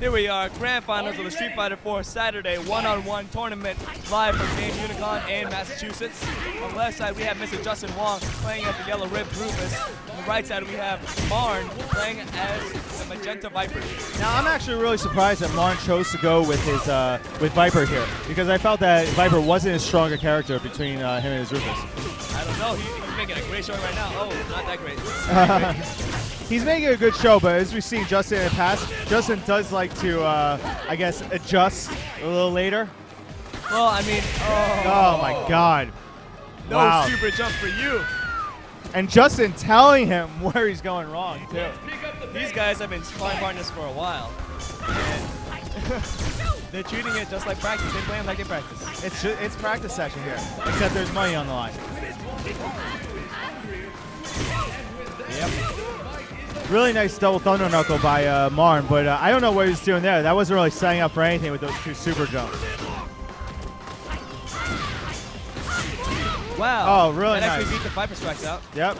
Here we are, grand finals of the Street Fighter 4 Saturday one-on-one tournament live from Game Unicon in Massachusetts. On the left side, we have Mr. Justin Wong playing as the Yellow Rib Rufus. On the right side, we have Marn playing as the Magenta Viper. Now I'm actually really surprised that Marn chose to go with his uh, with Viper here because I felt that Viper wasn't as strong a stronger character between uh, him and his Rufus. I don't know, he, he's making a great showing right now. Oh, not that great. Not great. He's making a good show, but as we've seen Justin in the past, Justin does like to, uh, I guess, adjust a little later. Well, I mean, oh, Oh my God! no wow. super jump for you. And Justin telling him where he's going wrong too. These guys have been sparring partners for a while. And they're treating it just like practice. They play them like they practice. It's ju- it's practice session here, except there's money on the line. Yep. Really nice double thunder knuckle by uh, Marn, but uh, I don't know what he was doing there. That wasn't really setting up for anything with those two super jumps. Wow. Oh, really That actually beat the Viper Strikes out. Yep.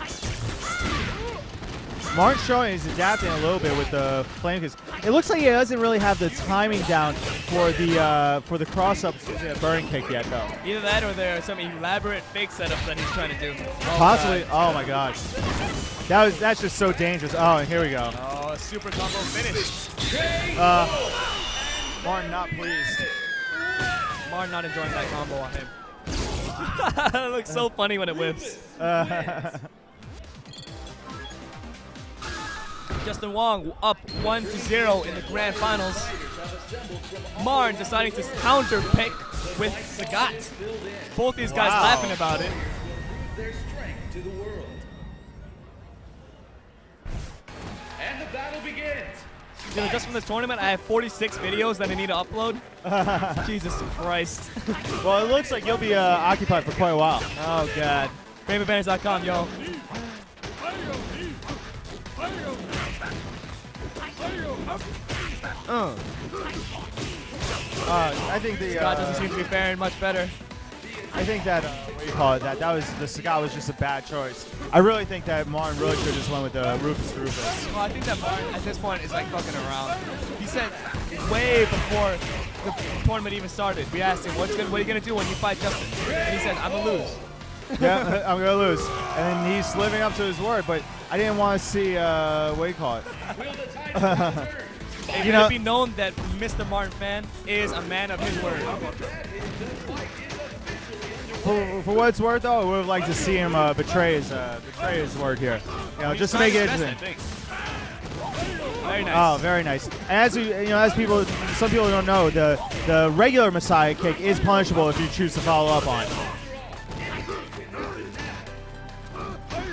Martin's showing he's adapting a little bit with the flame because it looks like he doesn't really have the timing down for the uh, for the cross up burning kick yet though. Either that or there are some elaborate fake setups that he's trying to do. Oh, Possibly. God. Oh my god. That was that's just so dangerous. Oh, and here we go. Oh, super combo finish. Uh, Martin not pleased. Martin not enjoying that combo on him. it looks so funny when it whips. Uh, Justin Wong up 1 to 0 in the grand finals. Marn deciding to counter pick with Sagat. Both these guys Wow. laughing about it. You know, just from this tournament, I have 46 videos that I need to upload. Jesus Christ. well, it looks like you'll be uh, occupied for quite a while. Oh, God. FrameAdvantage.com, yo. Uh, Uh, I think the Sagat uh, doesn't seem to be faring much better. I think that uh, what do you call it? That that was the Sagat was just a bad choice. I really think that Martin really should have just went with the Rufus Rufus. Well, I think that Martin at this point is like fucking around. He said way before the tournament even started. We asked him, "What's gonna, what are you gonna do when you fight Justin?" And he said, "I'm gonna lose." yeah, I'm gonna lose, and he's living up to his word. But I didn't want to see uh, what do you call it? And You know- be known that Mr. Martin Phan is a man of his word. For, for what it's worth, though, I would have liked to see him uh, betray his uh, betray his word here. You know, just to make it interesting. Very nice. Oh, very nice. And as we, you know, as people, some people don't know, the the regular Messiah kick is punishable if you choose to follow up on. it.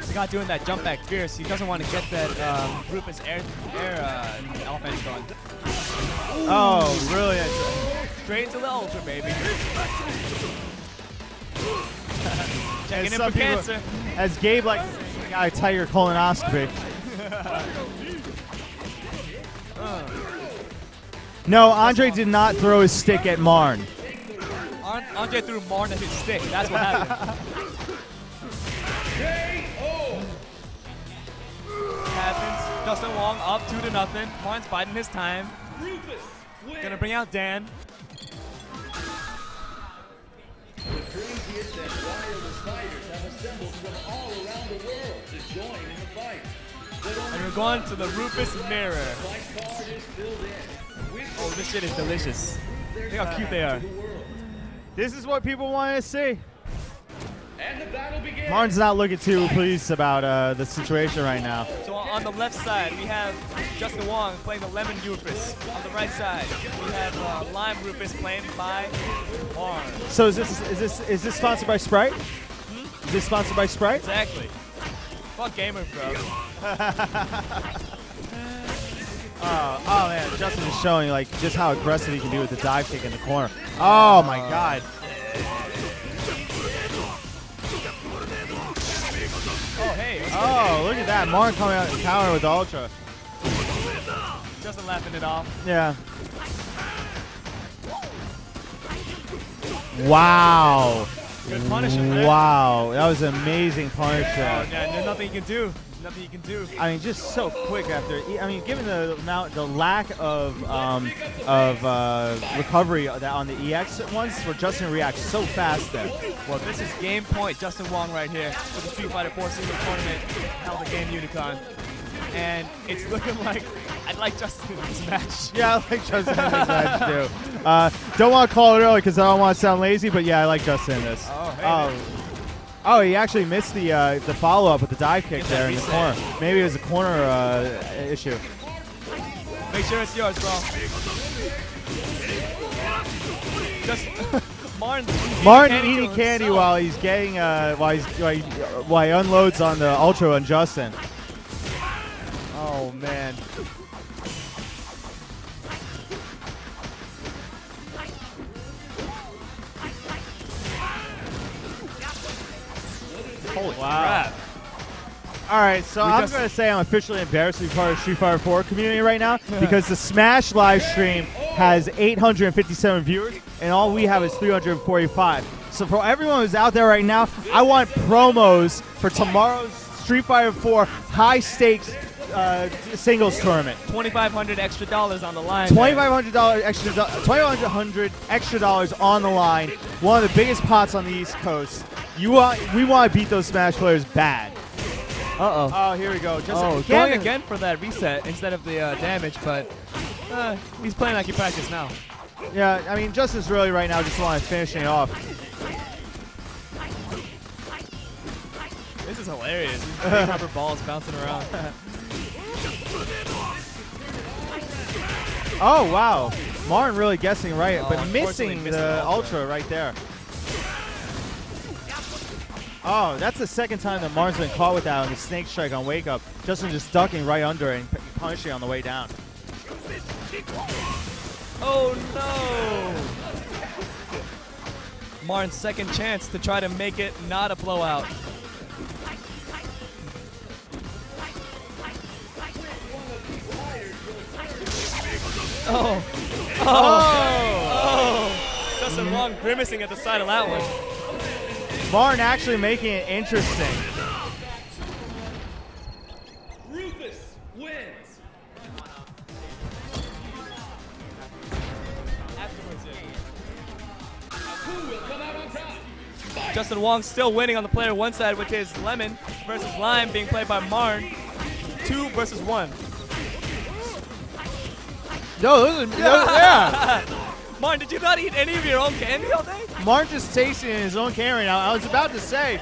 Sagat doing that jump back fierce. He doesn't want to get that um, Rufus air air uh, offense going. Oh, really? Straight into the ultra, baby. As Checking in for people- cancer. As Gabe like, I tell your colonoscopy. No, Andre did not throw his stick at Marn. Andre threw Martin at his stick. That's what happened. happens. Justin Wong up two to nothing. Martin's biding his time. Gonna bring out Dan. Craziest and wildest fighters have assembled from all around the world to join in the fight. And we're going to the Rufus Mirror. fight card is filled in. With Oh, this shit is delicious. Look how cute they are. This is what people want to see. And the battle begins. Martin's not looking too pleased about uh, the situation right now. On the left side, we have Justin Wong playing the Lemon Rufus. On the right side, we have uh, Lime Rufus playing by Marn. So is this is this is this sponsored by Sprite? Is this sponsored by Sprite? Exactly. Fuck Gamer Bro. Oh, oh man, Justin is showing like just how aggressive he can be with the dive kick in the corner. Oh my god. Oh, hey. Oh, look at that. Martin coming out and counter with the ultra. Justin laughing it off. Yeah. Wow. Good punish him, man. Wow. That was an amazing punish Oh, there. yeah, there's nothing you can do. Nothing you can do. I mean, just so quick after. I mean, given the amount, the lack of um, of uh, recovery that on the EX ones, where Justin reacts so fast there. Well, this is game point. Justin Wong right here for the Street Fighter 4 singles tournament held at Game Unicon. And it's looking like I'd like Justin in this match. Yeah, I like Justin in this match too. Uh, don't want to call it early because I don't want to sound lazy, but yeah, I like Justin in this. Oh, hey, oh, oh, he actually missed the uh, the follow up with the dive kick there in the corner. Maybe it was a corner uh, issue. Make sure it's yours, bro. Just Martin. Martin Candy eating candy himself. while he's getting uh, while he's while he, while he unloads on the ultra on Justin. Oh man. Holy Wow. crap. All right, so We I'm just- going to say I'm officially embarrassed to be part of the Street Fighter 4 community right now because the Smash live stream has 857 viewers and all we have is 345. So for everyone who's out there right now, I want promos for tomorrow's Street Fighter 4 high stakes uh, singles tournament. 2,500 extra dollars on the line. there. Twenty-five hundred dollars extra. Twenty-five hundred extra dollars on the line. One of the biggest pots on the East Coast. You want? We want to beat those Smash players bad. Uh-oh. Oh, here we go. Just Oh, again, going again for that reset instead of the uh, damage, but uh, he's playing like he practiced now. Yeah, I mean, Justin really right now just want to finish it off. This is hilarious. These rubber balls bouncing around. Oh wow, Martin really guessing right, Oh, but missing the ultra. right there. Oh, that's the second time that Martin's been caught with that on the snake strike on wake up. Justin just ducking right under it and punishing on the way down. Oh no! Martin's second chance to try to make it not a blowout. Oh! Oh! Oh! oh. Justin Wong grimacing at the side of that one. Martin actually making it interesting. Rufus wins. Who will come out on top? Justin Wong still winning on the player one side, which is Lemon versus Lime being played by Marn. Two versus one. No, those are, those- yeah. Martin, did you not eat any of your own candy all day? Martin just tasting his own candy right now. I was about to say,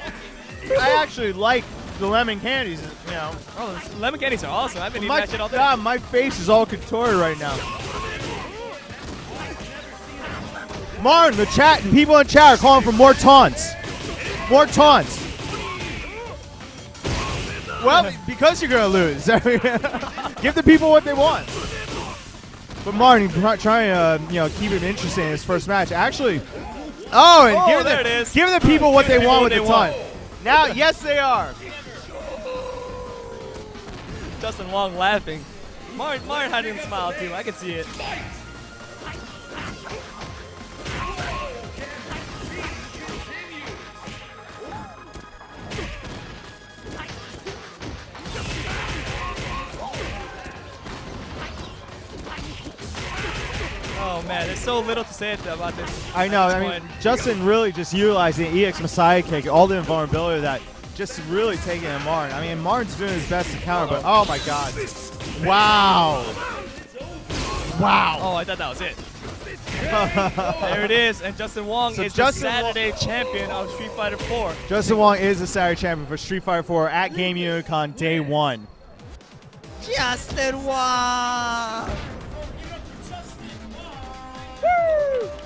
I actually like the lemon candies. You know, Oh, lemon candies are awesome. I've been eating my that shit all day. God, my face is all contorted right now. Martin, the chat, and people in chat are calling for more taunts. More taunts. Well, because you're gonna lose, give the people what they want. But Martin try- trying to uh, you know keep it interesting in his first match. Actually, oh, and Oh, give the, it is. give the people what they Give the want with people the what taunt. they Now, yes, they are. Justin Wong laughing. Martin, Martin had him smile too. I can see it. Oh man, there's so little to say about this. I know. at I mean, point. Justin really just utilizing the EX Messiah kick, all the invulnerability of that, just really taking it Martin. I mean, Martin's doing his best to counter, but oh my God. Wow. Wow. Oh, I thought that was it. there it is, and Justin Wong So is Justin the Wong- Saturday champion of Street Fighter 4. Justin Wong is the Saturday champion for Street Fighter 4 at Game Unicon Day 1. Justin Wong! Uhul!